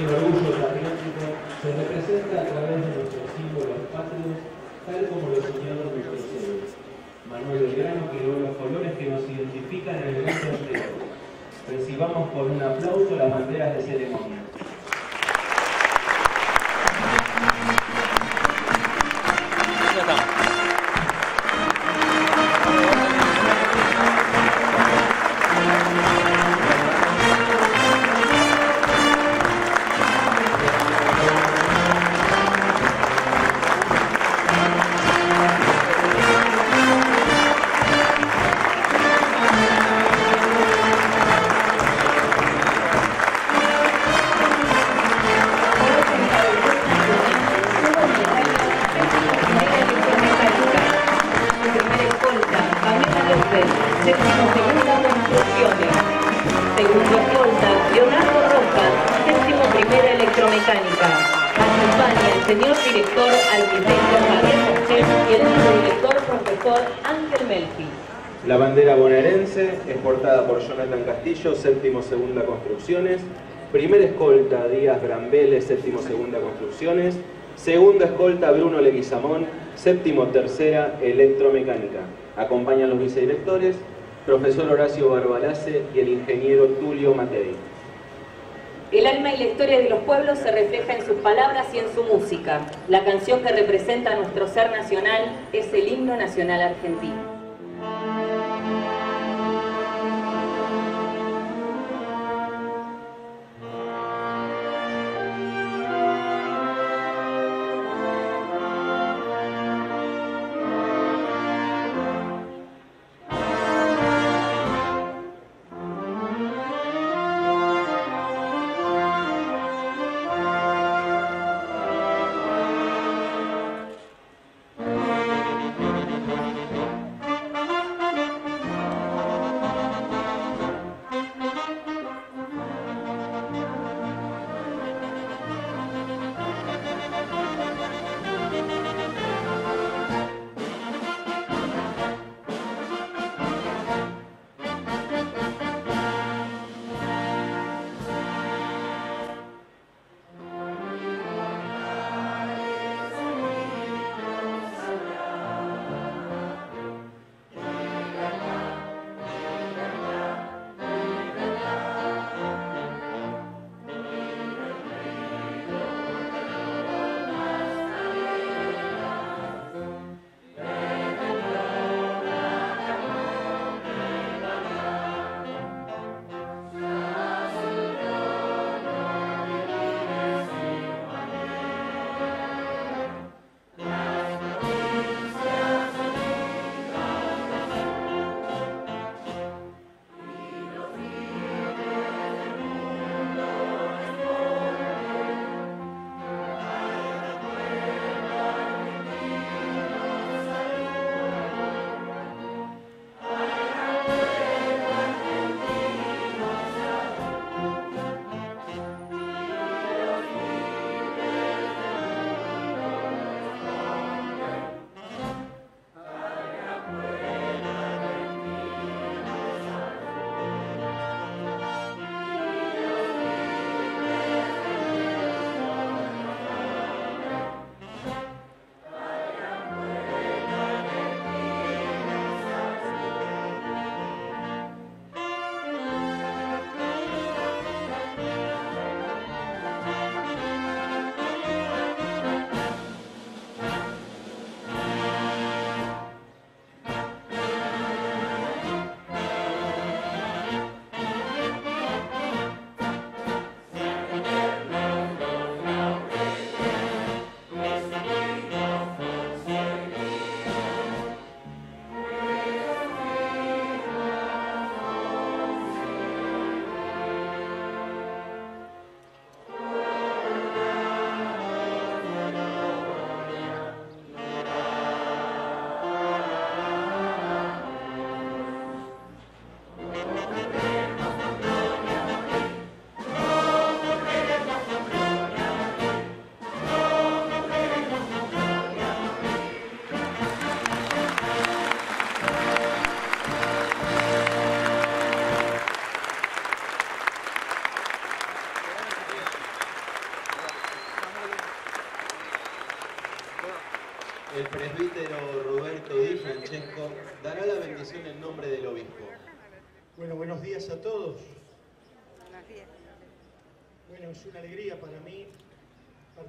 El orgullo patriótico se representa a través de nuestros símbolos patrios, tal como lo soñaron nuestros héroes. Manuel Belgrano creó los colores que nos identifican en el mundo entero. Recibamos por un aplauso las banderas de ceremonia. Séptimo tercera electromecánica. Acompañan los vicedirectores, profesor Horacio Barbalace y el ingeniero Tulio Matei. El alma y la historia de los pueblos se refleja en sus palabras y en su música. La canción que representa nuestro ser nacional es el himno nacional argentino.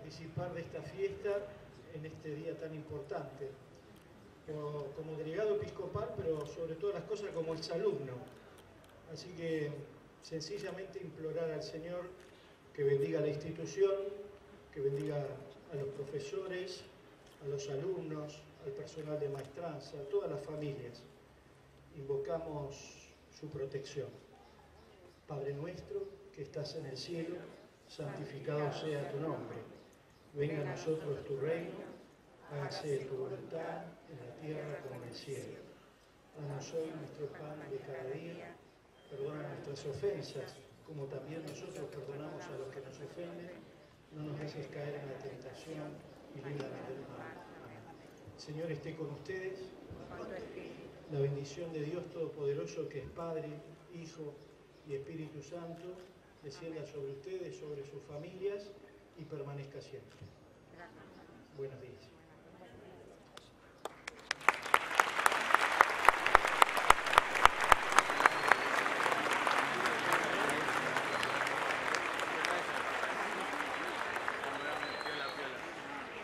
Participar de esta fiesta en este día tan importante. Como, delegado episcopal, pero sobre todas las cosas como exalumno. Así que sencillamente implorar al Señor que bendiga la institución, que bendiga a los profesores, a los alumnos, al personal de maestranza, a todas las familias. Invocamos su protección. Padre nuestro que estás en el cielo, santificado sea tu nombre. Venga a nosotros tu reino, hágase tu voluntad en la tierra como en el cielo. Danos hoy nuestro pan de cada día, perdona nuestras ofensas, como también nosotros perdonamos a los que nos ofenden. No nos dejes caer en la tentación y líbranos del mal. Señor esté con ustedes la bendición de Dios Todopoderoso, que es Padre, Hijo y Espíritu Santo, descienda sobre ustedes, sobre sus familias y permanezca siempre. Buenos días.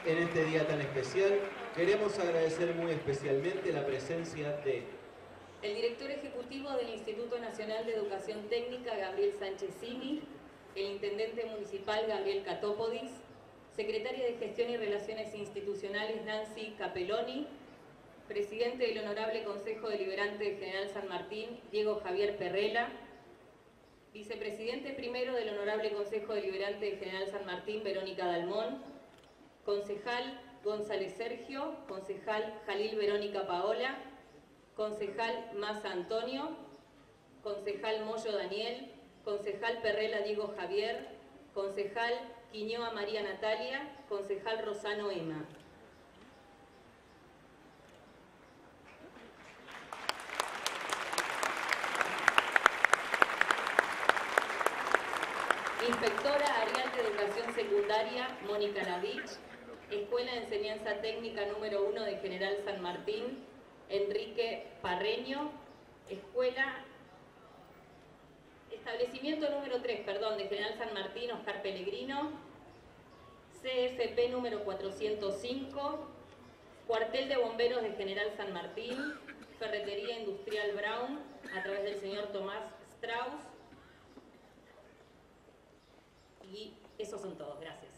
En este día tan especial Queremos agradecer muy especialmente la presencia de el director ejecutivo del Instituto Nacional de Educación Técnica, Gabriel Sánchez Simi, el intendente municipal, Gabriel Catópodis, secretaria de Gestión y Relaciones Institucionales, Nancy Capelloni, presidente del Honorable Consejo Deliberante de General San Martín, Diego Javier Perrela, vicepresidente primero del Honorable Consejo Deliberante de General San Martín, Verónica Dalmón, concejal González Sergio, concejal Jalil Verónica Paola, concejal Maza Antonio, concejal Moyo Daniel, concejal Perrela Diego Javier, concejal Quiñoa María Natalia, concejal Rosano Emma. Inspectora Arial de Educación Secundaria, Mónica Lavich, Escuela de Enseñanza Técnica número 1 de General San Martín, Enrique Parreño, Escuela, establecimiento número 3, perdón, de General San Martín, Oscar Pellegrino, CFP número 405, Cuartel de Bomberos de General San Martín, Ferretería Industrial Brown, a través del señor Tomás Strauss. Y esos son todos, gracias.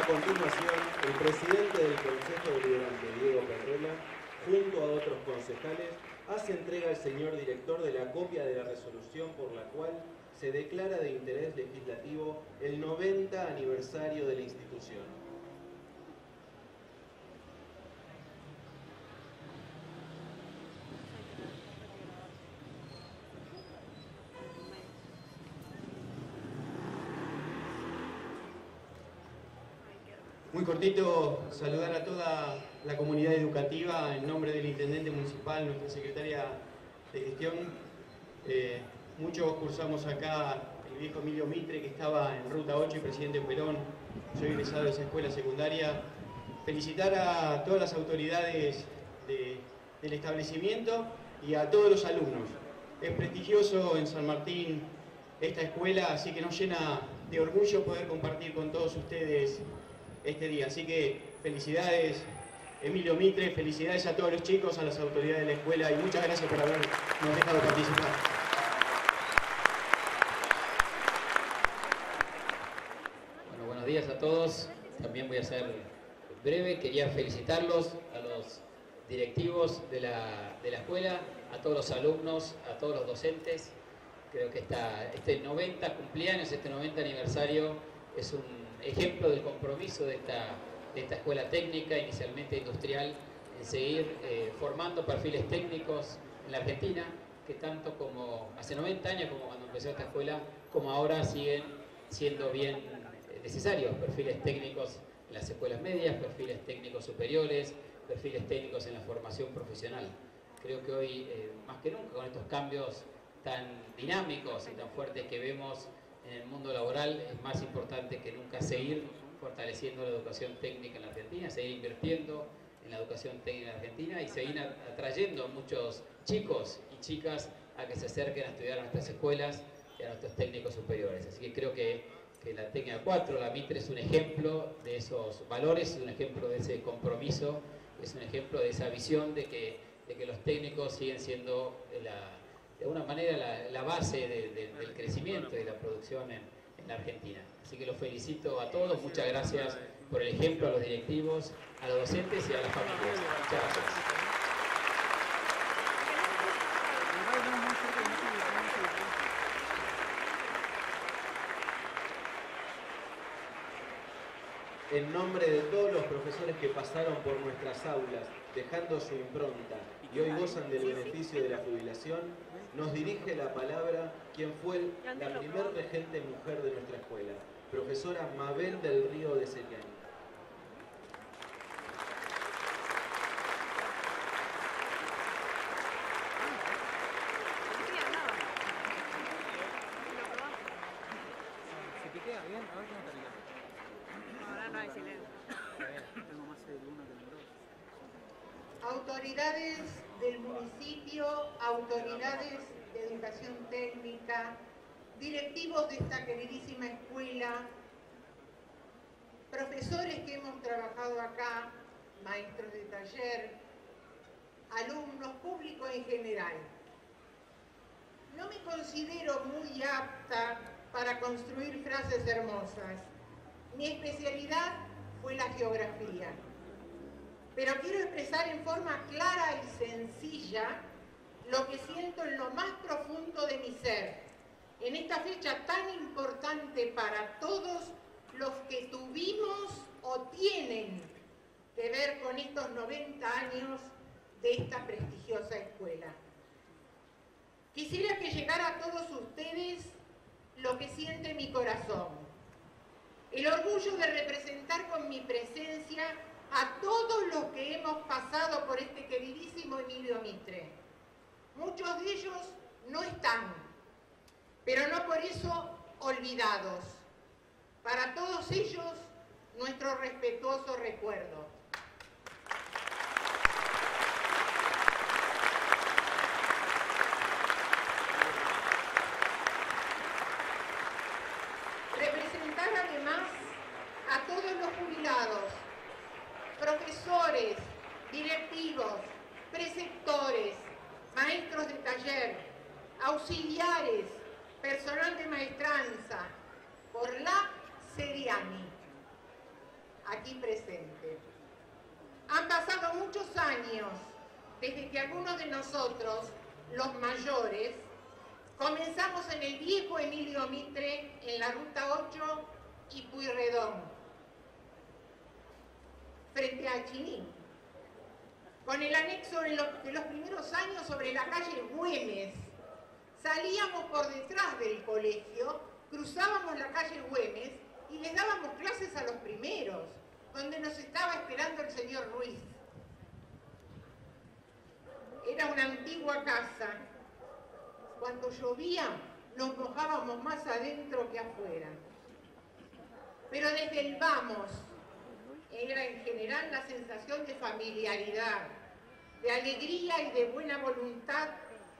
A continuación, el presidente del Consejo Deliberante, Diego Perrela, junto a otros concejales, hace entrega al señor director de la copia de la resolución por la cual se declara de interés legislativo el 90 aniversario de la institución. Muy cortito, saludar a toda la comunidad educativa en nombre del Intendente Municipal, nuestra Secretaria de Gestión. Eh, muchos cursamos acá el viejo Emilio Mitre, que estaba en Ruta 8 y Presidente Perón. Soy egresado de esa escuela secundaria. Felicitar a todas las autoridades del establecimiento y a todos los alumnos. Es prestigioso en San Martín esta escuela, así que nos llena de orgullo poder compartir con todos ustedes este día. Así que felicidades Emilio Mitre, felicidades a todos los chicos, a las autoridades de la escuela y muchas gracias por habernos dejado participar. Bueno, buenos días a todos. También voy a ser breve. Quería felicitarlos a los directivos de la, de la escuela, a todos los alumnos, a todos los docentes. Creo que este 90 cumpleaños, este 90 aniversario es un ejemplo del compromiso de esta, esta escuela técnica, inicialmente industrial, en seguir eh, formando perfiles técnicos en la Argentina, que tanto como hace 90 años, como cuando empezó esta escuela, como ahora siguen siendo bien eh, necesarios perfiles técnicos en las escuelas medias, perfiles técnicos superiores, perfiles técnicos en la formación profesional. Creo que hoy, eh, más que nunca, con estos cambios tan dinámicos y tan fuertes que vemos en el mundo laboral es más importante que nunca seguir fortaleciendo la educación técnica en la Argentina, seguir invirtiendo en la educación técnica argentina y seguir atrayendo muchos chicos y chicas a que se acerquen a estudiar a nuestras escuelas y a nuestros técnicos superiores. Así que creo que, la técnica 4, la MITRE, es un ejemplo de esos valores, es un ejemplo de ese compromiso, es un ejemplo de esa visión de que, de que los técnicos siguen siendo de alguna manera la, base del crecimiento y la producción en, en la Argentina. Así que los felicito a todos, muchas gracias por el ejemplo a los directivos, a los docentes y a las familias. Muchas gracias. En nombre de todos los profesores que pasaron por nuestras aulas, dejando su impronta y hoy gozan del beneficio de la jubilación, nos dirige la palabra quien fue la primer regente mujer de nuestra escuela, profesora Mabel del Río de Seriani. Autoridades autoridades de educación técnica, directivos de esta queridísima escuela, profesores que hemos trabajado acá, maestros de taller, alumnos, público en general. No me considero muy apta para construir frases hermosas. Mi especialidad fue la geografía. Pero quiero expresar en forma clara y sencilla lo que siento en lo más profundo de mi ser, en esta fecha tan importante para todos los que tuvimos o tienen que ver con estos 90 años de esta prestigiosa escuela. Quisiera que llegara a todos ustedes lo que siente mi corazón, el orgullo de representar con mi presencia a todos los que hemos pasado por este queridísimo Emilio Mitre. Muchos de ellos no están, pero no por eso olvidados. Para todos ellos, nuestro respetuoso recuerdo. Representar además a todos los jubilados, profesores, directivos, preceptores, maestros de taller, auxiliares, personal de maestranza, por la Seriani, aquí presente. Han pasado muchos años desde que algunos de nosotros, los mayores, comenzamos en el viejo Emilio Mitre, en la Ruta 8 y Puyredón, frente a Chinín, con el anexo de los, de los primeros años sobre la calle Güemes. Salíamos por detrás del colegio, cruzábamos la calle Güemes y les dábamos clases a los primeros, donde nos estaba esperando el señor Ruiz. Era una antigua casa. Cuando llovía nos mojábamos más adentro que afuera. Pero desde el vamos era en general la sensación de familiaridad, de alegría y de buena voluntad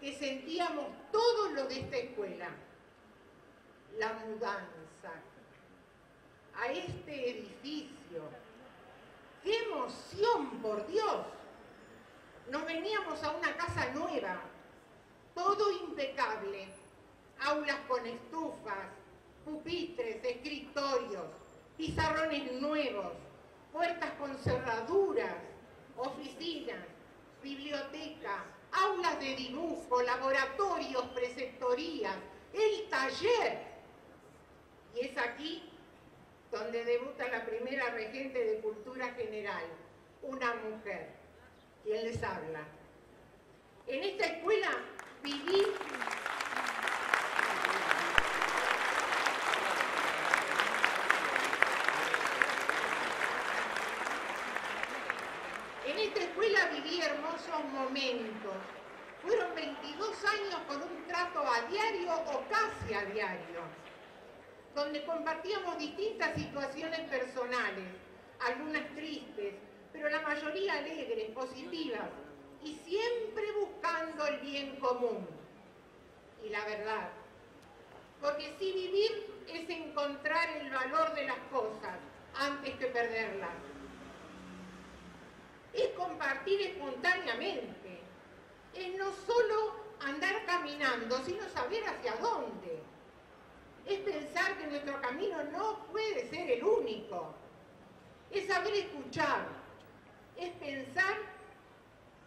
que sentíamos todos los de esta escuela. La mudanza a este edificio. ¡Qué emoción, por Dios! Nos veníamos a una casa nueva, todo impecable, aulas con estufas, pupitres, escritorios, pizarrones nuevos, puertas con cerraduras, oficinas, biblioteca, aulas de dibujo, laboratorios, preceptorías, el taller. Y es aquí donde debuta la primera regente de cultura general, una mujer. ¿Quién les habla? En esta escuela viví En esta escuela viví hermosos momentos. Fueron 22 años con un trato a diario o casi a diario donde compartíamos distintas situaciones personales, algunas tristes, pero la mayoría alegres, positivas y siempre buscando el bien común y la verdad. Porque si vivir es encontrar el valor de las cosas antes que perderlas. Es compartir espontáneamente. Es no solo andar caminando, sino saber hacia dónde. Es pensar que nuestro camino no puede ser el único. Es saber escuchar. Es pensar,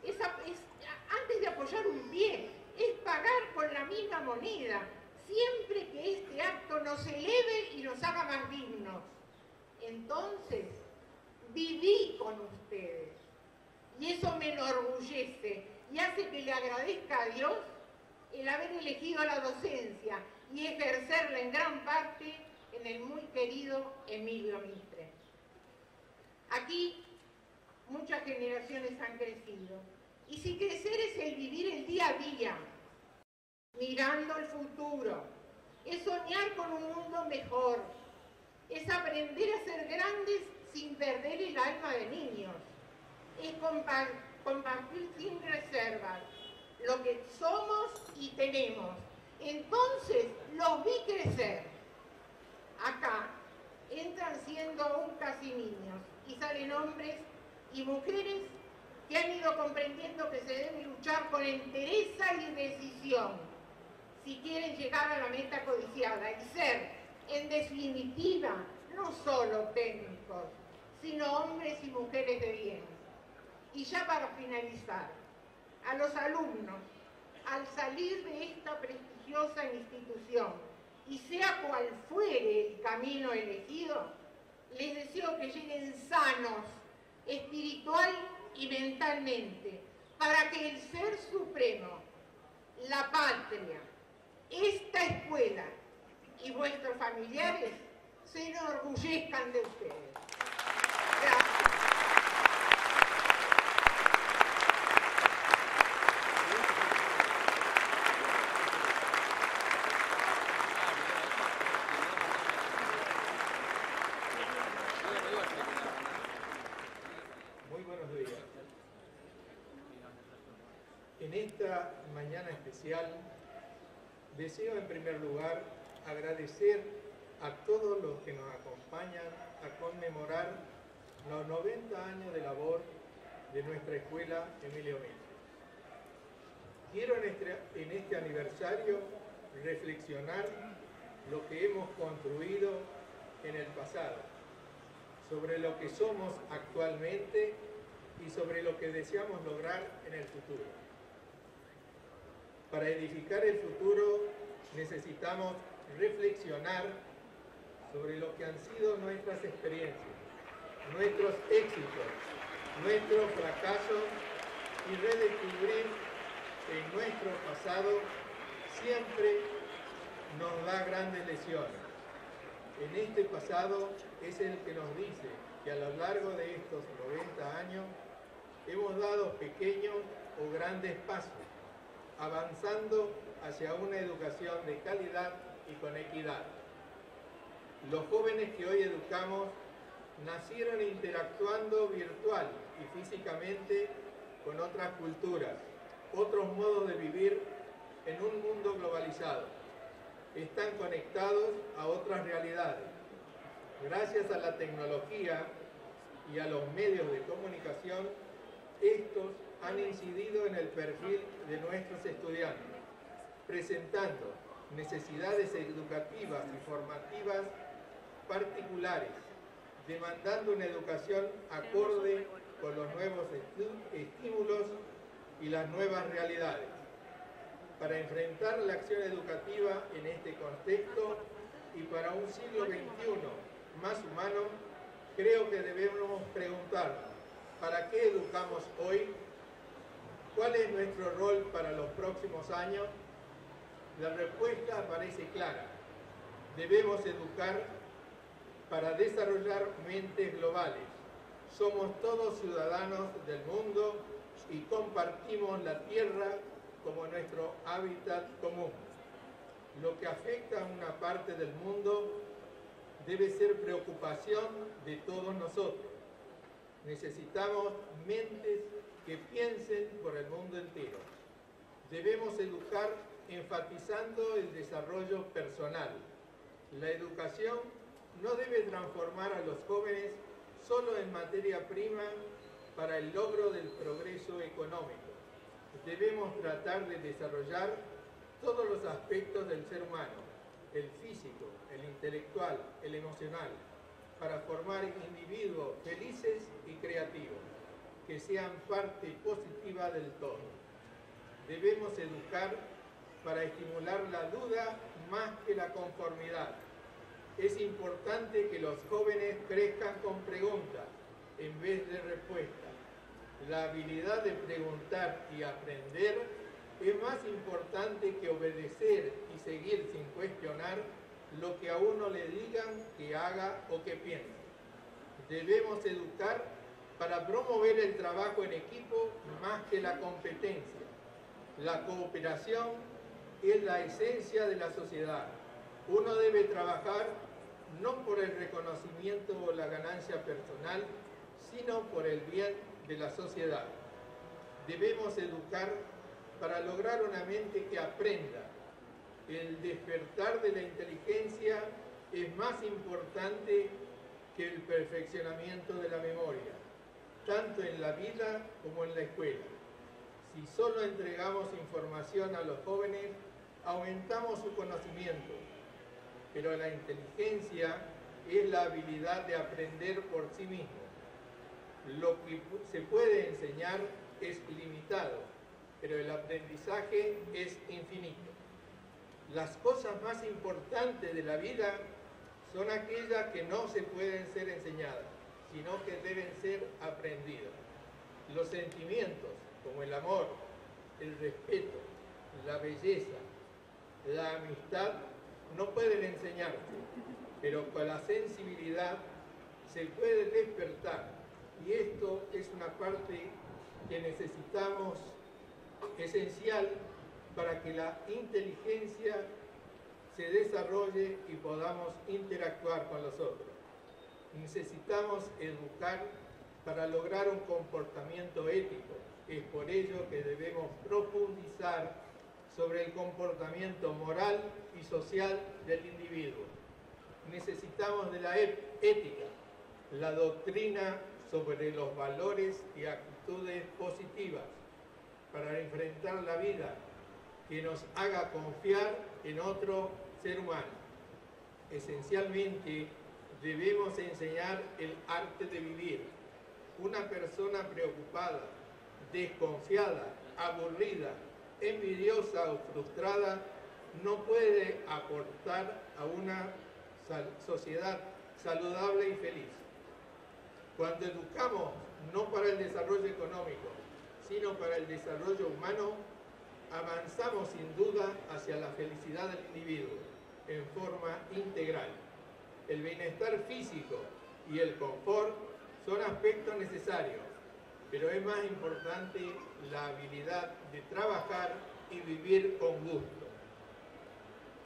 es, antes de apoyar un pie, es pagar con la misma moneda, siempre que este acto nos eleve y nos haga más dignos. Entonces, viví con ustedes. Y eso me enorgullece y hace que le agradezca a Dios el haber elegido la docencia y ejercerla en gran parte en el muy querido Emilio Mitre. Aquí muchas generaciones han crecido. Y si crecer es el vivir el día a día, mirando el futuro, es soñar con un mundo mejor, es aprender a ser grandes sin perder el alma de niños, es compartir sin reservas lo que somos y tenemos. Entonces los vi crecer. Acá entran siendo aún casi niños y salen hombres y mujeres que han ido comprendiendo que se debe luchar con entereza y decisión si quieren llegar a la meta codiciada y ser, en definitiva, no solo técnicos, sino hombres y mujeres de bien. Y ya para finalizar, a los alumnos, al salir de esta prestigiosa institución, y sea cual fuere el camino elegido, les deseo que lleguen sanos, espiritual y mentalmente, para que el Ser Supremo, la patria, esta escuela y vuestros familiares se enorgullezcan de ustedes. Deseo en primer lugar agradecer a todos los que nos acompañan a conmemorar los 90 años de labor de nuestra escuela Emilio Méndez. Quiero en este, en este aniversario reflexionar lo que hemos construido en el pasado, sobre lo que somos actualmente y sobre lo que deseamos lograr en el futuro. Para edificar el futuro necesitamos reflexionar sobre lo que han sido nuestras experiencias, nuestros éxitos, nuestros fracasos y redescubrir que nuestro pasado siempre nos da grandes lesiones. En este pasado es el que nos dice que a lo largo de estos 90 años hemos dado pequeños o grandes pasos avanzando hacia una educación de calidad y con equidad. Los jóvenes que hoy educamos nacieron interactuando virtual y físicamente con otras culturas, otros modos de vivir en un mundo globalizado. Están conectados a otras realidades. Gracias a la tecnología y a los medios de comunicación, estos han incidido en el perfil de nuestros estudiantes, presentando necesidades educativas y formativas particulares, demandando una educación acorde con los nuevos estímulos y las nuevas realidades. Para enfrentar la acción educativa en este contexto y para un siglo XXI más humano, creo que debemos preguntarnos, ¿para qué educamos hoy ¿Cuál es nuestro rol para los próximos años? La respuesta parece clara. Debemos educar para desarrollar mentes globales. Somos todos ciudadanos del mundo y compartimos la tierra como nuestro hábitat común. Lo que afecta a una parte del mundo debe ser preocupación de todos nosotros. Necesitamos mentes que piensen por el mundo entero. Debemos educar enfatizando el desarrollo personal. La educación no debe transformar a los jóvenes solo en materia prima para el logro del progreso económico. Debemos tratar de desarrollar todos los aspectos del ser humano, el físico, el intelectual, el emocional, para formar individuos felices y creativos, sean parte positiva del todo. Debemos educar para estimular la duda más que la conformidad. Es importante que los jóvenes crezcan con preguntas en vez de respuestas. La habilidad de preguntar y aprender es más importante que obedecer y seguir sin cuestionar lo que a uno le digan que haga o que piense. Debemos educar para promover el trabajo en equipo más que la competencia. La cooperación es la esencia de la sociedad. Uno debe trabajar no por el reconocimiento o la ganancia personal, sino por el bien de la sociedad. Debemos educar para lograr una mente que aprenda. El despertar de la inteligencia es más importante que el perfeccionamiento de la memoria, tanto en la vida como en la escuela. Si solo entregamos información a los jóvenes, aumentamos su conocimiento, pero la inteligencia es la habilidad de aprender por sí mismo. Lo que se puede enseñar es limitado, pero el aprendizaje es infinito. Las cosas más importantes de la vida son aquellas que no se pueden ser enseñadas, sino que deben ser aprendidas. Los sentimientos, como el amor, el respeto, la belleza, la amistad, no pueden enseñarse, pero con la sensibilidad se puede despertar. Y esto es una parte que necesitamos esencial para que la inteligencia se desarrolle y podamos interactuar con los otros. Necesitamos educar para lograr un comportamiento ético. Es por ello que debemos profundizar sobre el comportamiento moral y social del individuo. Necesitamos de la ética, la doctrina sobre los valores y actitudes positivas para enfrentar la vida que nos haga confiar en otro ser humano. Esencialmente debemos enseñar el arte de vivir. Una persona preocupada, desconfiada, aburrida, envidiosa o frustrada no puede aportar a una sociedad saludable y feliz. Cuando educamos no para el desarrollo económico, sino para el desarrollo humano, avanzamos sin duda hacia la felicidad del individuo en forma integral. El bienestar físico y el confort son aspectos necesarios, pero es más importante la habilidad de trabajar y vivir con gusto.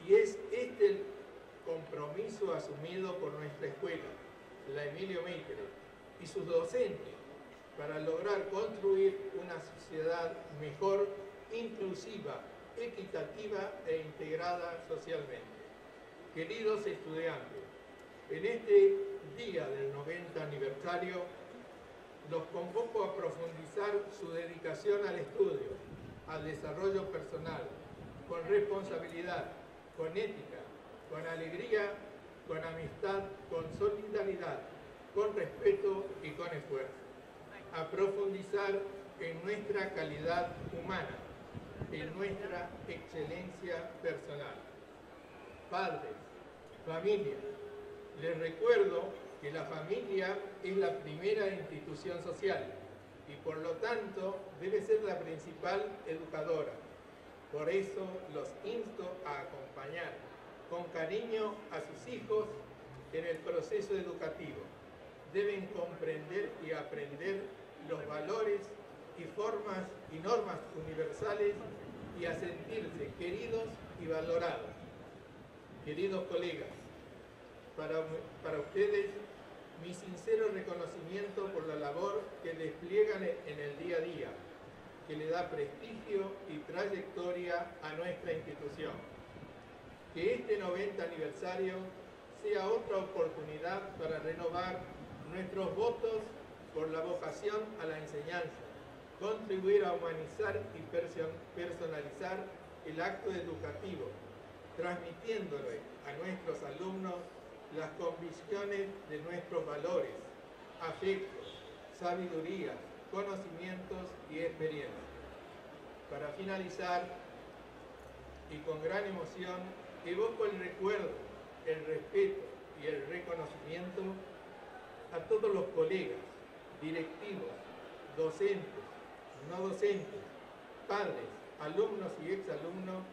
Y es este el compromiso asumido por nuestra escuela, la Emilio Mitre, y sus docentes, para lograr construir una sociedad mejor, inclusiva, equitativa e integrada socialmente. Queridos estudiantes, en este día del 90 aniversario, los convoco a profundizar su dedicación al estudio, al desarrollo personal, con responsabilidad, con ética, con alegría, con amistad, con solidaridad, con respeto y con esfuerzo. A profundizar en nuestra calidad humana, en nuestra excelencia personal. Padres, familia, les recuerdo que la familia es la primera institución social y por lo tanto debe ser la principal educadora. Por eso los insto a acompañar con cariño a sus hijos en el proceso educativo. Deben comprender y aprender los valores y formas y normas universales y a sentirse queridos y valorados. Queridos colegas, para, para ustedes mi sincero reconocimiento por la labor que despliegan en el día a día, que le da prestigio y trayectoria a nuestra institución. Que este 90 aniversario sea otra oportunidad para renovar nuestros votos por la vocación a la enseñanza, contribuir a humanizar y personalizar el acto educativo, transmitiéndole a nuestros alumnos las convicciones de nuestros valores, afectos, sabiduría, conocimientos y experiencias. Para finalizar, y con gran emoción, evoco el recuerdo, el respeto y el reconocimiento a todos los colegas, directivos, docentes, no docentes, padres, alumnos y exalumnos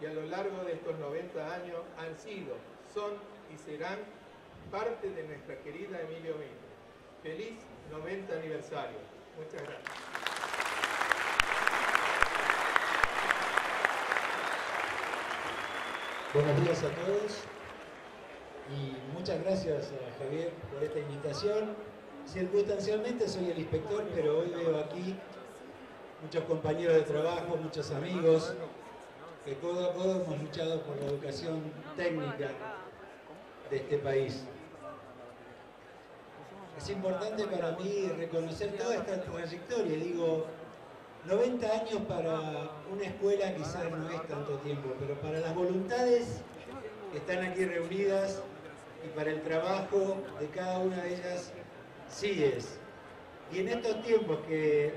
que a lo largo de estos 90 años han sido, son y serán parte de nuestra querida Emilio Mitre. Feliz 90 aniversario. Muchas gracias. Buenos días a todos y muchas gracias a Javier por esta invitación. Circunstancialmente soy el inspector, pero hoy veo aquí muchos compañeros de trabajo, muchos amigos, que codo a codo hemos luchado por la educación técnica de este país. Es importante para mí reconocer toda esta trayectoria. Digo, 90 años para una escuela quizás no es tanto tiempo, pero para las voluntades que están aquí reunidas y para el trabajo de cada una de ellas, sí es. Y en estos tiempos que,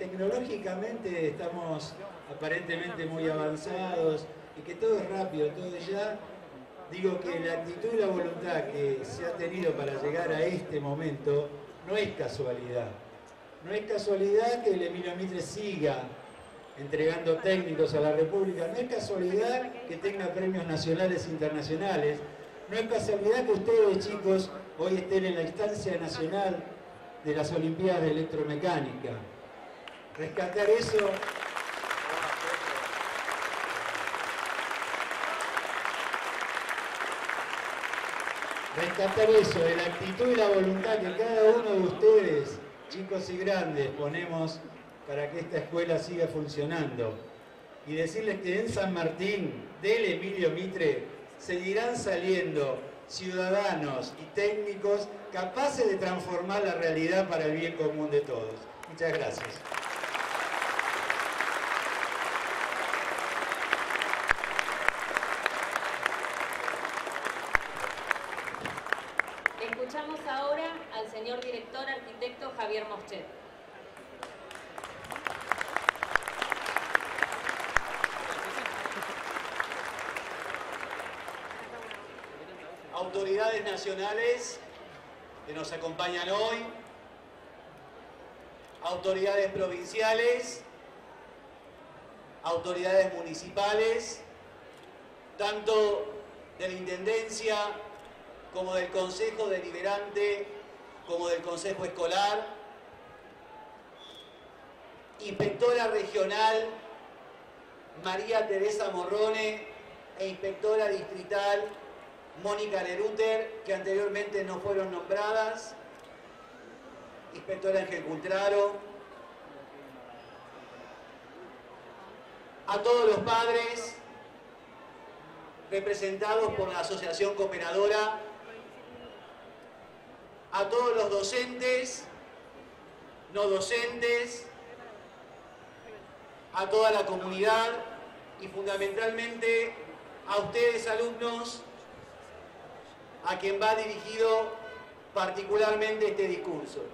tecnológicamente estamos aparentemente muy avanzados y que todo es rápido, todo es ya, digo que la actitud y la voluntad que se ha tenido para llegar a este momento no es casualidad. No es casualidad que el Emilio Mitre siga entregando técnicos a la República, no es casualidad que tenga premios nacionales e internacionales, no es casualidad que ustedes chicos hoy estén en la instancia nacional de las Olimpiadas de Electromecánica. Rescatar eso rescatar eso, de la actitud y la voluntad que cada uno de ustedes, chicos y grandes, ponemos para que esta escuela siga funcionando. Y decirles que en San Martín, del Emilio Mitre, seguirán saliendo ciudadanos y técnicos capaces de transformar la realidad para el bien común de todos. Muchas gracias. señor director arquitecto Javier Moschet. Autoridades nacionales que nos acompañan hoy, autoridades provinciales, autoridades municipales, tanto de la Intendencia como del Consejo Deliberante como del Consejo Escolar, inspectora regional María Teresa Morrone e inspectora distrital Mónica Leruter, que anteriormente no fueron nombradas, inspectora Ángel Cultraro, a todos los padres representados por la Asociación Cooperadora. A todos los docentes, no docentes, a toda la comunidad y fundamentalmente a ustedes alumnos a quien va dirigido particularmente este discurso.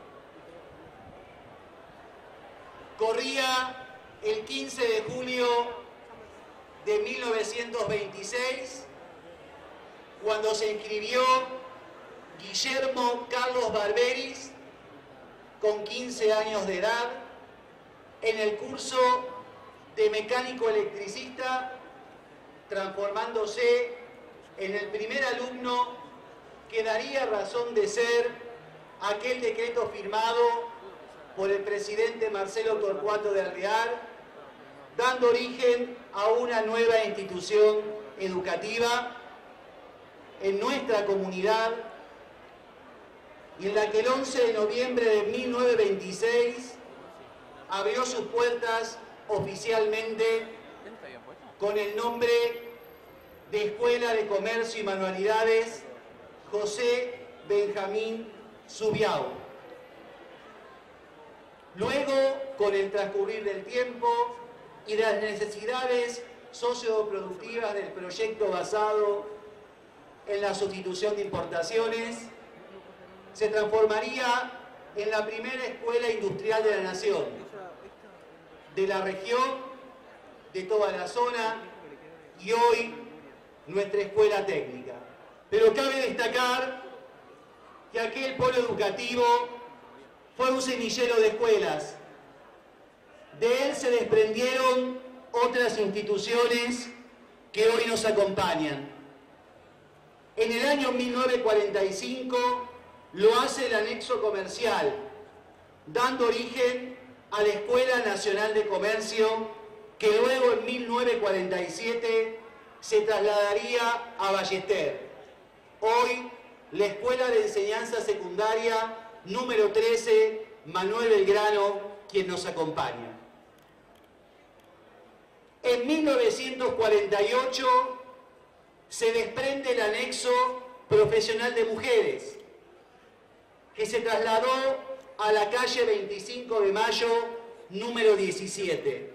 Corría el 15 de julio de 1926 cuando se inscribió Guillermo Carlos Barberis, con 15 años de edad, en el curso de mecánico electricista, transformándose en el primer alumno que daría razón de ser aquel decreto firmado por el presidente Marcelo Torcuato de Alvear, dando origen a una nueva institución educativa en nuestra comunidad y en la que el 11 de noviembre de 1926 abrió sus puertas oficialmente con el nombre de Escuela de Comercio y Manualidades José Benjamín Subiao. Luego, con el transcurrir del tiempo y de las necesidades socioproductivas del proyecto basado en la sustitución de importaciones, se transformaría en la primera escuela industrial de la nación, de la región, de toda la zona y hoy nuestra escuela técnica. Pero cabe destacar que aquel polo educativo fue un semillero de escuelas. De él se desprendieron otras instituciones que hoy nos acompañan. En el año 1945 lo hace el anexo comercial, dando origen a la Escuela Nacional de Comercio, que luego en 1947 se trasladaría a Ballester. Hoy, la Escuela de Enseñanza Secundaria número 13, Manuel Belgrano, quien nos acompaña. En 1948 se desprende el anexo profesional de mujeres, que se trasladó a la calle 25 de Mayo, número 17,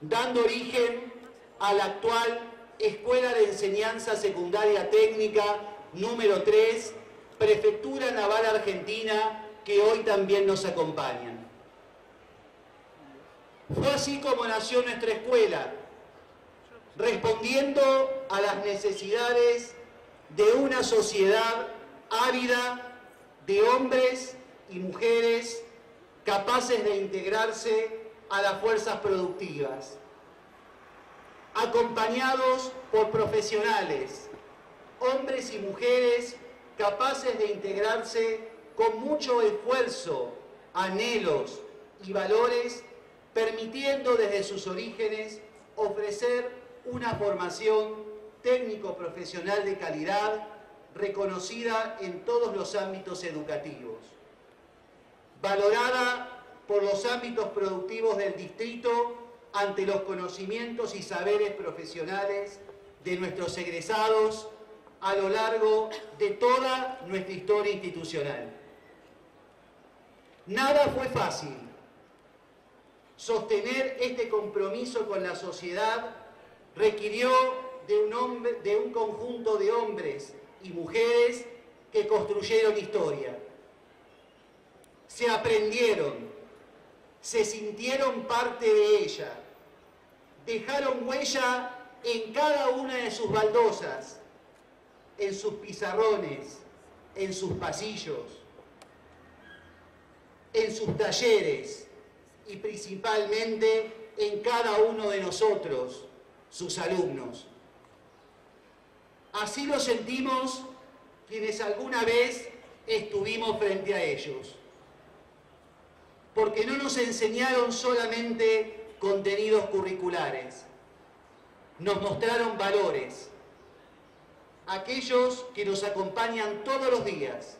dando origen a la actual Escuela de Enseñanza Secundaria Técnica número 3, Prefectura Naval Argentina, que hoy también nos acompañan. Fue así como nació nuestra escuela, respondiendo a las necesidades de una sociedad ávida de hombres y mujeres capaces de integrarse a las fuerzas productivas, acompañados por profesionales, hombres y mujeres capaces de integrarse con mucho esfuerzo, anhelos y valores, permitiendo desde sus orígenes ofrecer una formación técnico-profesional de calidad reconocida en todos los ámbitos educativos, valorada por los ámbitos productivos del distrito ante los conocimientos y saberes profesionales de nuestros egresados a lo largo de toda nuestra historia institucional. Nada fue fácil. Sostener este compromiso con la sociedad requirió de un, de un conjunto de hombres y mujeres que construyeron historia. Se aprendieron, se sintieron parte de ella, dejaron huella en cada una de sus baldosas, en sus pizarrones, en sus pasillos, en sus talleres y principalmente en cada uno de nosotros, sus alumnos. Así lo sentimos quienes alguna vez estuvimos frente a ellos. Porque no nos enseñaron solamente contenidos curriculares, nos mostraron valores, aquellos que nos acompañan todos los días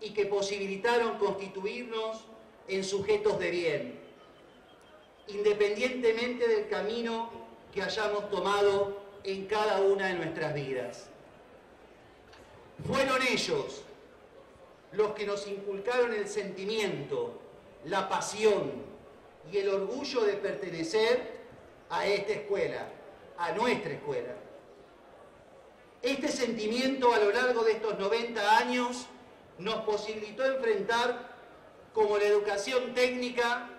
y que posibilitaron constituirnos en sujetos de bien, independientemente del camino que hayamos tomado en cada una de nuestras vidas. Fueron ellos los que nos inculcaron el sentimiento, la pasión y el orgullo de pertenecer a esta escuela, a nuestra escuela. Este sentimiento a lo largo de estos 90 años nos posibilitó enfrentar, como la educación técnica,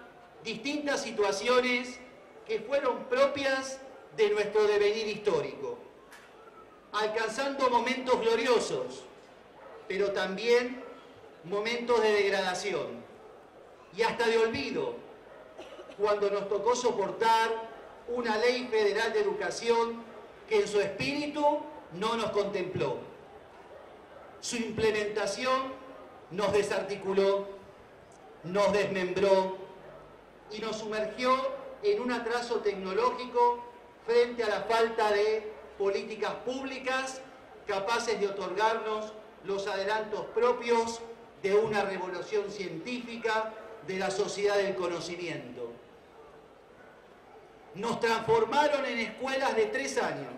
distintas situaciones que fueron propias de nuestro devenir histórico, alcanzando momentos gloriosos, pero también momentos de degradación y hasta de olvido, cuando nos tocó soportar una ley federal de educación que en su espíritu no nos contempló. Su implementación nos desarticuló, nos desmembró y nos sumergió en un atraso tecnológico frente a la falta de políticas públicas capaces de otorgarnos los adelantos propios de una revolución científica de la sociedad del conocimiento. Nos transformaron en escuelas de tres años,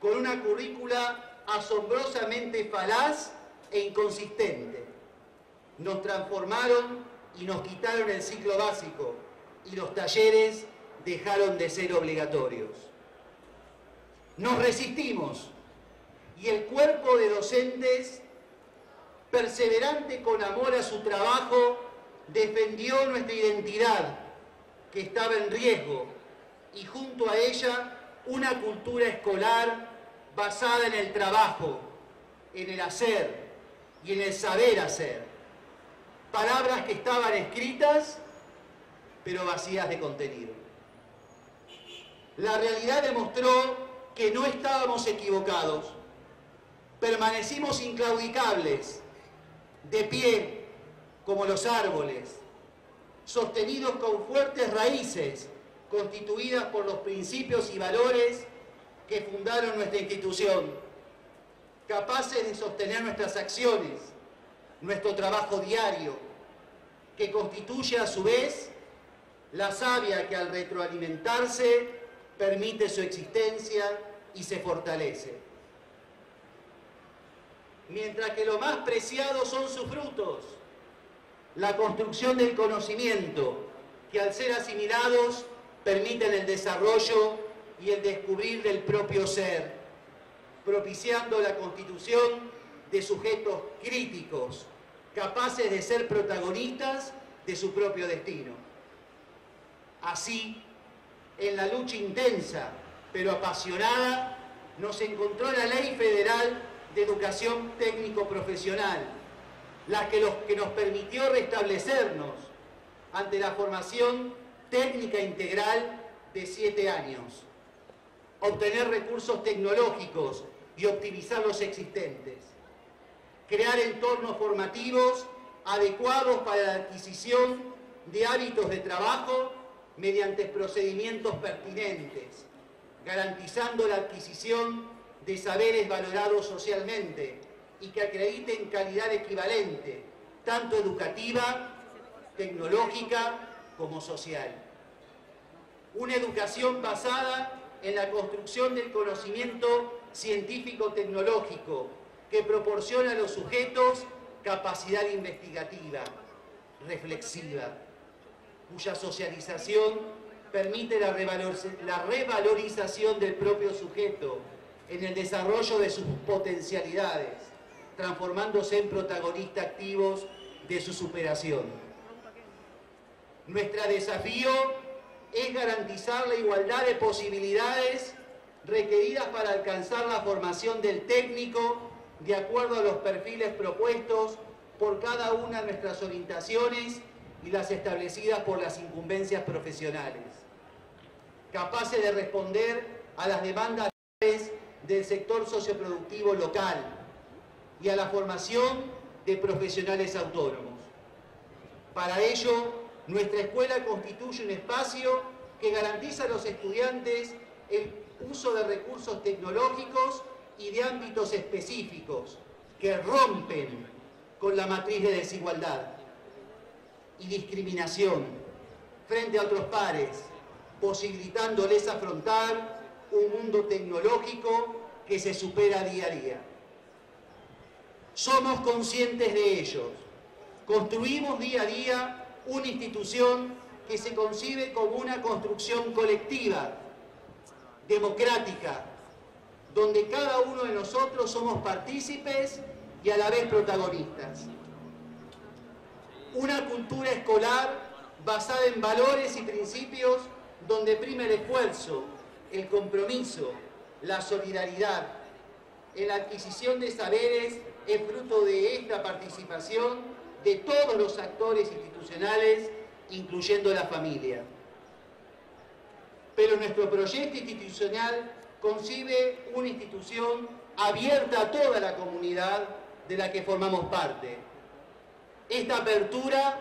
con una currícula asombrosamente falaz e inconsistente. Nos transformaron y nos quitaron el ciclo básico y los talleres dejaron de ser obligatorios. Nos resistimos y el cuerpo de docentes, perseverante con amor a su trabajo, defendió nuestra identidad que estaba en riesgo y junto a ella una cultura escolar basada en el trabajo, en el hacer y en el saber hacer. Palabras que estaban escritas pero vacías de contenido. La realidad demostró que no estábamos equivocados. Permanecimos inclaudicables, de pie como los árboles, sostenidos con fuertes raíces, constituidas por los principios y valores que fundaron nuestra institución, capaces de sostener nuestras acciones, nuestro trabajo diario, que constituye a su vez la savia que al retroalimentarse permite su existencia y se fortalece. Mientras que lo más preciado son sus frutos, la construcción del conocimiento, que al ser asimilados permiten el desarrollo y el descubrir del propio ser, propiciando la constitución de sujetos críticos, capaces de ser protagonistas de su propio destino. Así, en la lucha intensa pero apasionada, nos encontró la Ley Federal de Educación Técnico-Profesional, la que, que nos permitió restablecernos ante la formación técnica integral de siete años, obtener recursos tecnológicos y optimizar los existentes, crear entornos formativos adecuados para la adquisición de hábitos de trabajo mediante procedimientos pertinentes, garantizando la adquisición de saberes valorados socialmente y que acrediten calidad equivalente, tanto educativa, tecnológica como social. Una educación basada en la construcción del conocimiento científico-tecnológico que proporciona a los sujetos capacidad investigativa, reflexiva, cuya socialización permite la, revalorización del propio sujeto en el desarrollo de sus potencialidades, transformándose en protagonistas activos de su superación. Nuestro desafío es garantizar la igualdad de posibilidades requeridas para alcanzar la formación del técnico de acuerdo a los perfiles propuestos por cada una de nuestras orientaciones y las establecidas por las incumbencias profesionales, capaces de responder a las demandas del sector socioproductivo local y a la formación de profesionales autónomos. Para ello, nuestra escuela constituye un espacio que garantiza a los estudiantes el uso de recursos tecnológicos y de ámbitos específicos que rompen con la matriz de desigualdad y discriminación frente a otros pares, posibilitándoles afrontar un mundo tecnológico que se supera día a día. Somos conscientes de ellos. Construimos día a día una institución que se concibe como una construcción colectiva, democrática, donde cada uno de nosotros somos partícipes y a la vez protagonistas una cultura escolar basada en valores y principios donde prime el esfuerzo, el compromiso, la solidaridad. La adquisición de saberes es fruto de esta participación de todos los actores institucionales, incluyendo la familia. Pero nuestro proyecto institucional concibe una institución abierta a toda la comunidad de la que formamos parte, esta apertura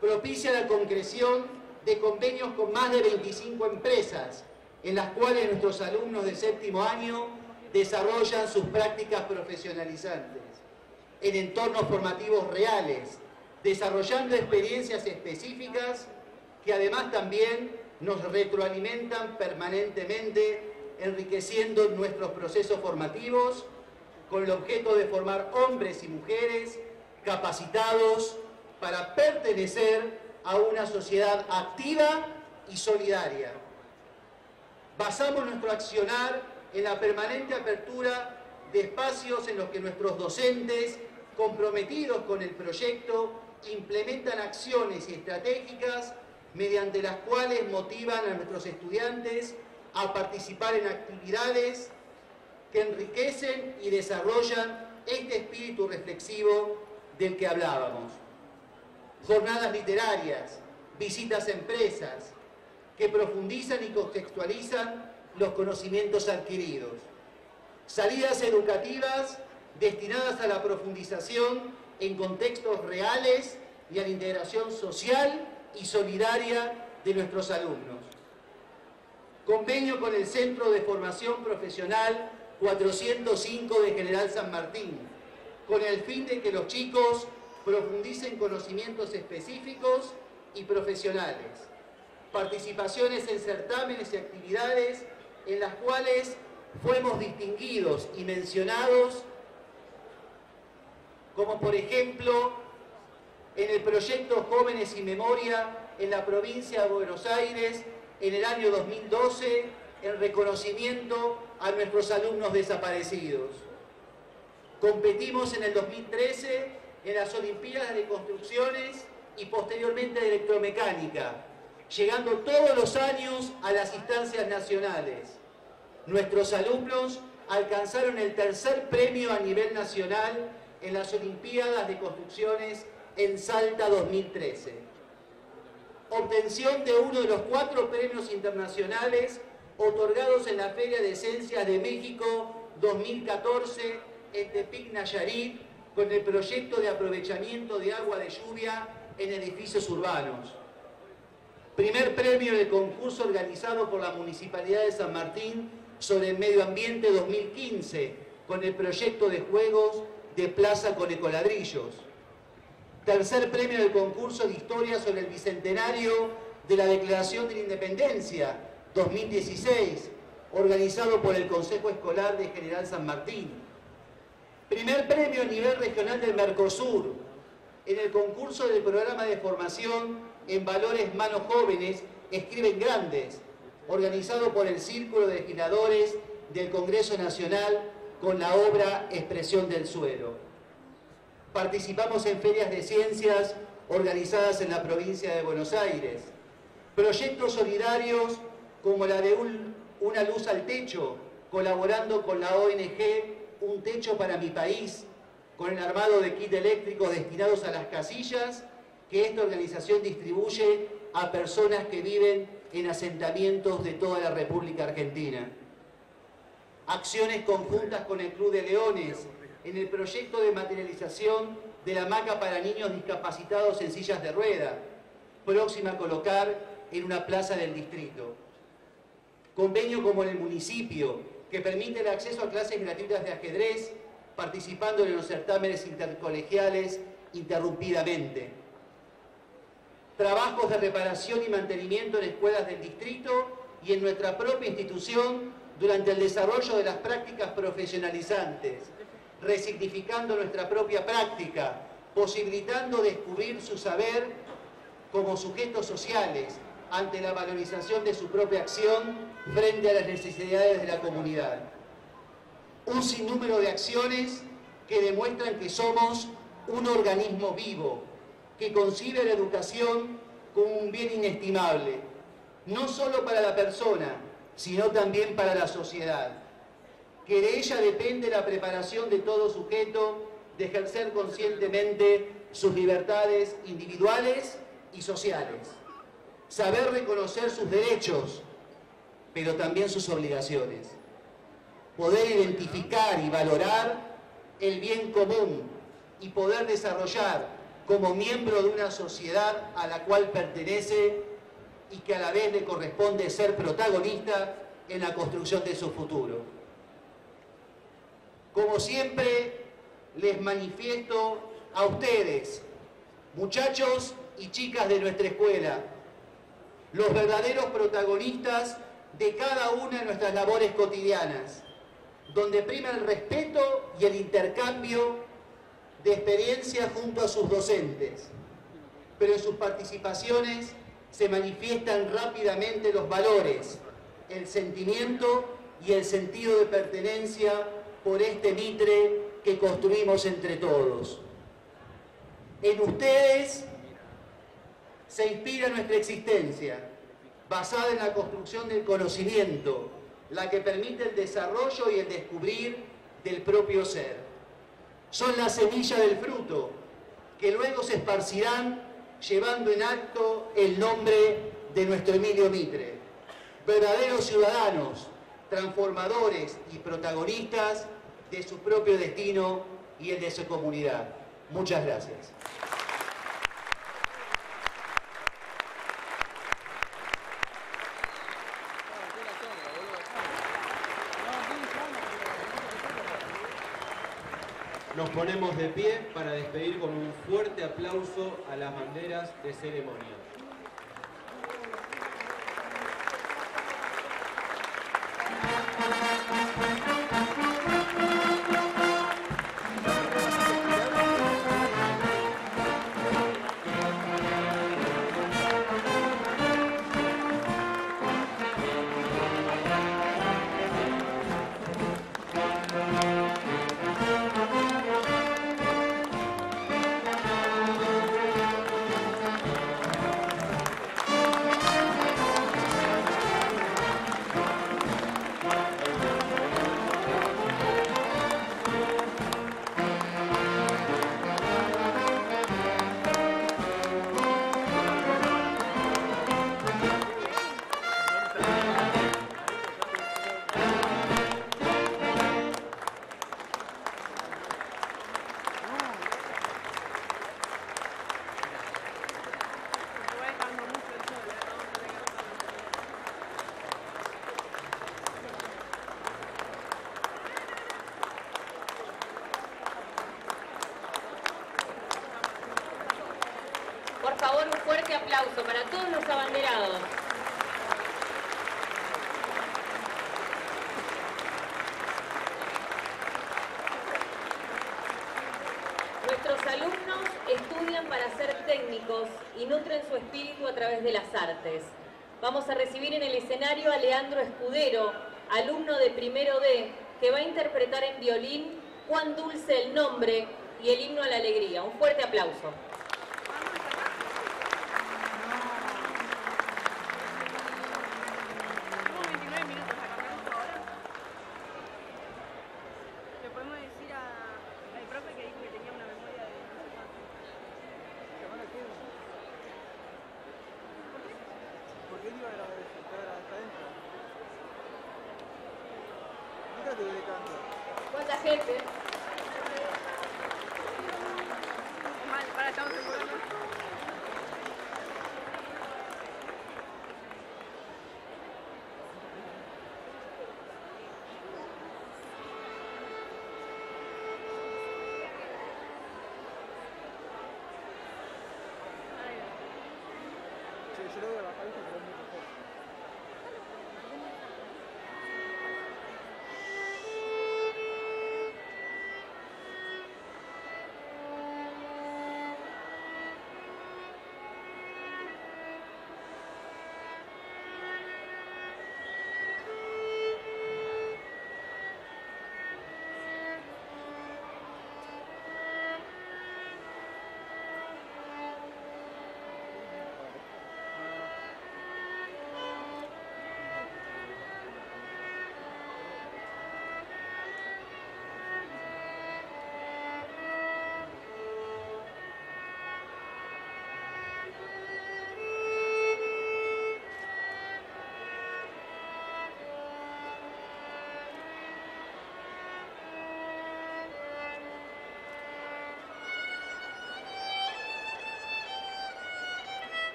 propicia la concreción de convenios con más de 25 empresas, en las cuales nuestros alumnos de séptimo año desarrollan sus prácticas profesionalizantes en entornos formativos reales, desarrollando experiencias específicas que además también nos retroalimentan permanentemente, enriqueciendo nuestros procesos formativos con el objeto de formar hombres y mujeres capacitados para pertenecer a una sociedad activa y solidaria. Basamos nuestro accionar en la permanente apertura de espacios en los que nuestros docentes, comprometidos con el proyecto, implementan acciones y estratégicas mediante las cuales motivan a nuestros estudiantes a participar en actividades que enriquecen y desarrollan este espíritu reflexivo del que hablábamos. Jornadas literarias, visitas a empresas, que profundizan y contextualizan los conocimientos adquiridos. Salidas educativas destinadas a la profundización en contextos reales y a la integración social y solidaria de nuestros alumnos. Convenio con el Centro de Formación Profesional 405 de General San Martín, con el fin de que los chicos profundicen conocimientos específicos y profesionales. Participaciones en certámenes y actividades en las cuales fuimos distinguidos y mencionados, como por ejemplo en el proyecto Jóvenes y Memoria en la provincia de Buenos Aires en el año 2012, en reconocimiento a nuestros alumnos desaparecidos. Competimos en el 2013 en las Olimpiadas de Construcciones y posteriormente de Electromecánica, llegando todos los años a las instancias nacionales. Nuestros alumnos alcanzaron el tercer premio a nivel nacional en las Olimpiadas de Construcciones en Salta 2013. Obtención de uno de los cuatro premios internacionales otorgados en la Feria de Ciencias de México 2014 en Tepic Nayarit con el proyecto de aprovechamiento de agua de lluvia en edificios urbanos. Primer premio del concurso organizado por la Municipalidad de San Martín sobre el Medio Ambiente 2015 con el proyecto de juegos de Plaza con Ecoladrillos. Tercer premio del concurso de historia sobre el Bicentenario de la Declaración de la Independencia 2016, organizado por el Consejo Escolar de General San Martín. Primer premio a nivel regional del Mercosur, en el concurso del programa de formación en valores manos jóvenes, escriben grandes, organizado por el Círculo de Legisladores del Congreso Nacional con la obra Expresión del Suelo. Participamos en ferias de ciencias organizadas en la provincia de Buenos Aires. Proyectos solidarios como la de Una Luz al Techo, colaborando con la ONG Un Techo para mi País, con el armado de kit eléctricos destinados a las casillas que esta organización distribuye a personas que viven en asentamientos de toda la República Argentina. Acciones conjuntas con el Club de Leones en el proyecto de materialización de la maca para niños discapacitados en sillas de rueda, próxima a colocar en una plaza del distrito. Convenio como el municipio, que permite el acceso a clases gratuitas de ajedrez, participando en los certámenes intercolegiales interrumpidamente trabajos de reparación y mantenimiento en escuelas del distrito y en nuestra propia institución durante el desarrollo de las prácticas profesionalizantes, resignificando nuestra propia práctica, posibilitando descubrir su saber como sujetos sociales ante la valorización de su propia acción frente a las necesidades de la comunidad. Un sinnúmero de acciones que demuestran que somos un organismo vivo, que concibe la educación como un bien inestimable, no solo para la persona, sino también para la sociedad, que de ella depende la preparación de todo sujeto de ejercer conscientemente sus libertades individuales y sociales, saber reconocer sus derechos, pero también sus obligaciones, poder identificar y valorar el bien común y poder desarrollar como miembro de una sociedad a la cual pertenece y que a la vez le corresponde ser protagonista en la construcción de su futuro. Como siempre, les manifiesto a ustedes, muchachos y chicas de nuestra escuela, los verdaderos protagonistas de cada una de nuestras labores cotidianas, donde prima el respeto y el intercambio de experiencias junto a sus docentes. Pero en sus participaciones se manifiestan rápidamente los valores, el sentimiento y el sentido de pertenencia por este Mitre que construimos entre todos. En ustedes se inspira nuestra existencia, basada en la construcción del conocimiento, la que permite el desarrollo y el descubrir del propio ser. Son la semilla del fruto, que luego se esparcirán llevando en acto el nombre de nuestro Emilio Mitre. Verdaderos ciudadanos, transformadores y protagonistas de su propio destino y el de su comunidad. Muchas gracias. Nos ponemos de pie para despedir con un fuerte aplauso a las banderas de ceremonia. Todos los abanderados. Nuestros alumnos estudian para ser técnicos y nutren su espíritu a través de las artes. Vamos a recibir en el escenario a Leandro Escudero, alumno de primero D, que va a interpretar en violín Cuán dulce el nombre y el himno a la alegría. Un fuerte aplauso.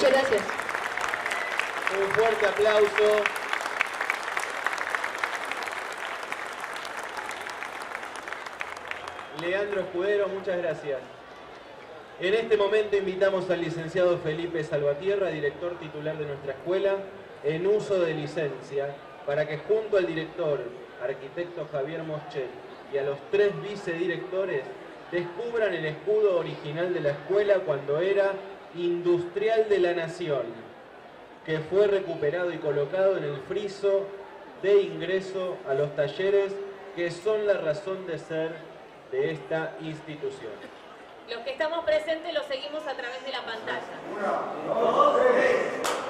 Muchas gracias. Un fuerte aplauso. Leandro Escudero, muchas gracias. En este momento invitamos al licenciado Felipe Salvatierra, director titular de nuestra escuela, en uso de licencia, para que junto al director, arquitecto Javier Moschel, y a los tres vicedirectores descubran el escudo original de la escuela cuando era industrial de la nación, que fue recuperado y colocado en el friso de ingreso a los talleres que son la razón de ser de esta institución. Los que estamos presentes los seguimos a través de la pantalla. ¿Y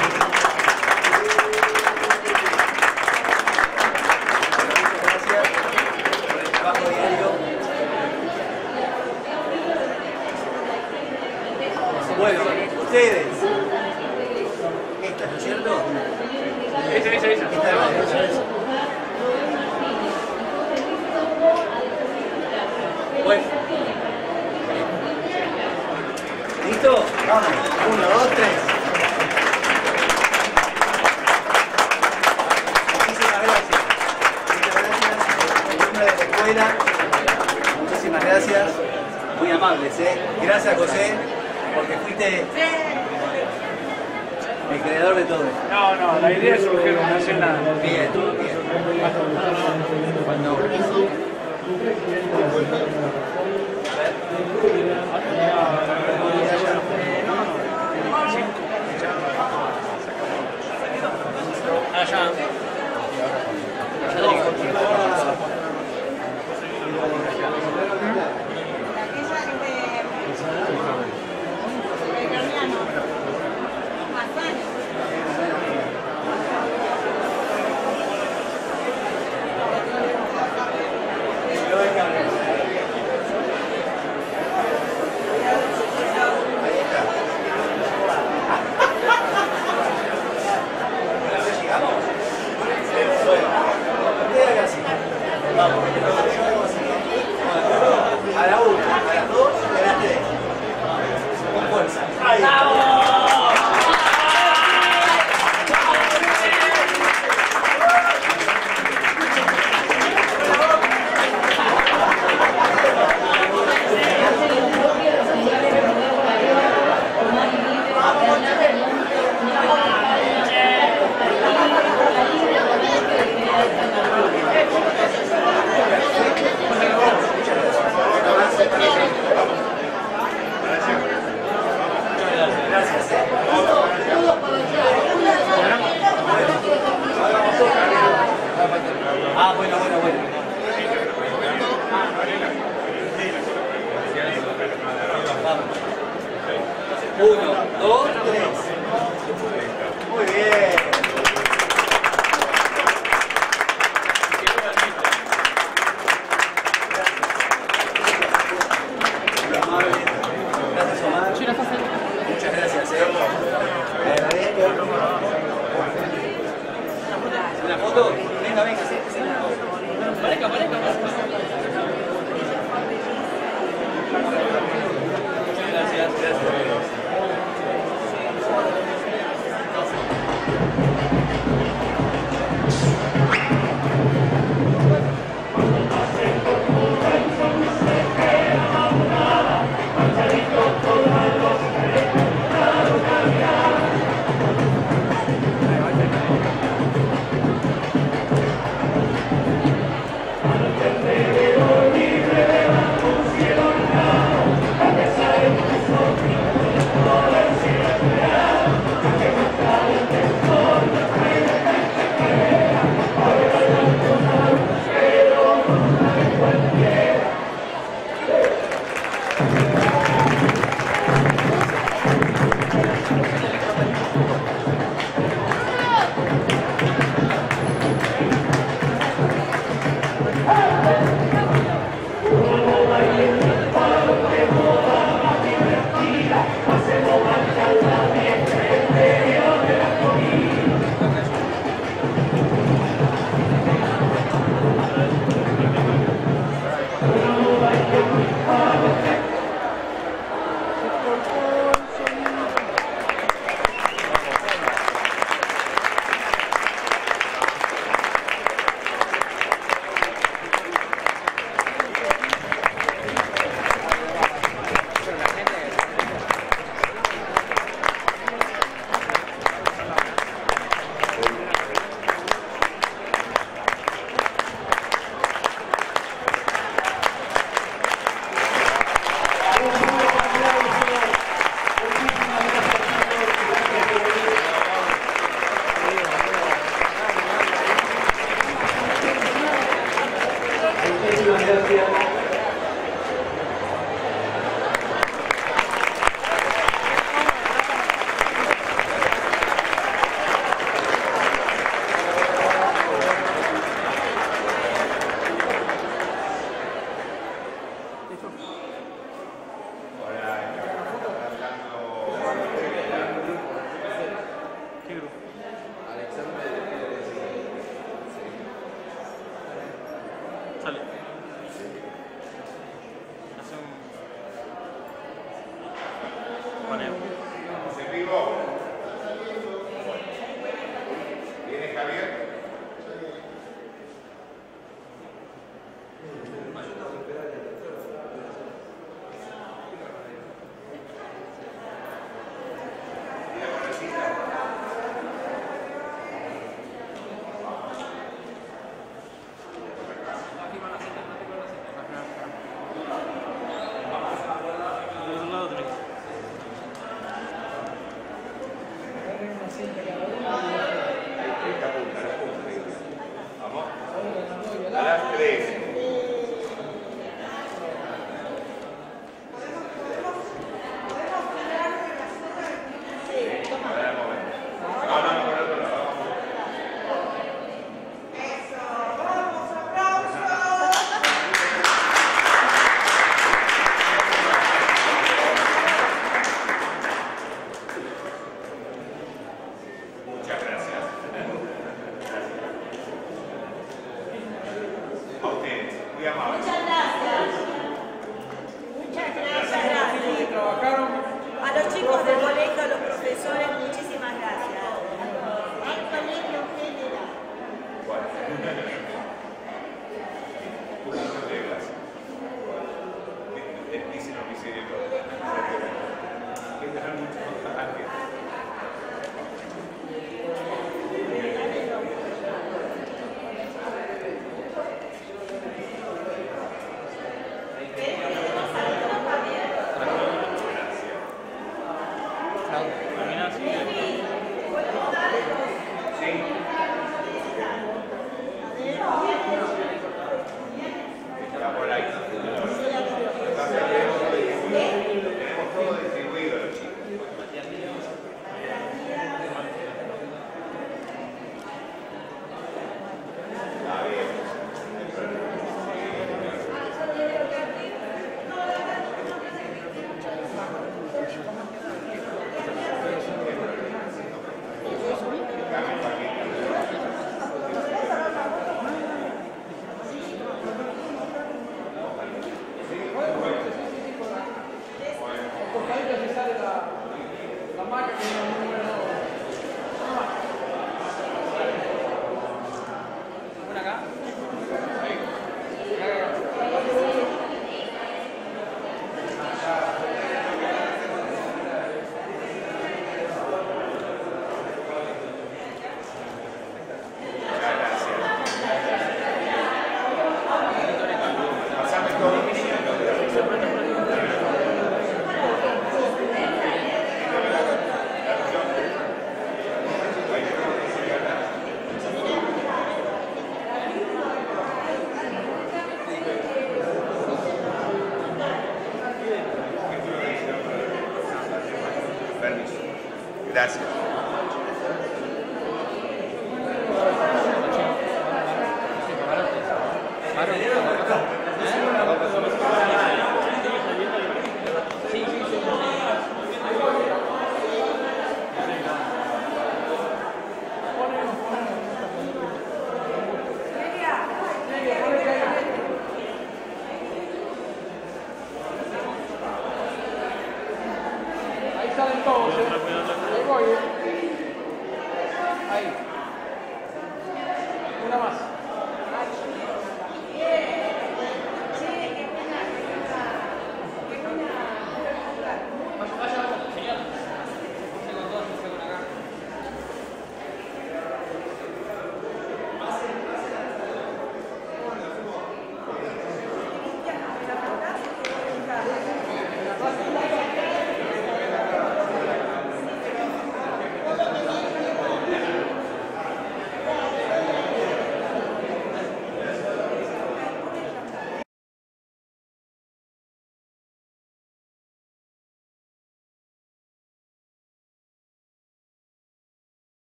el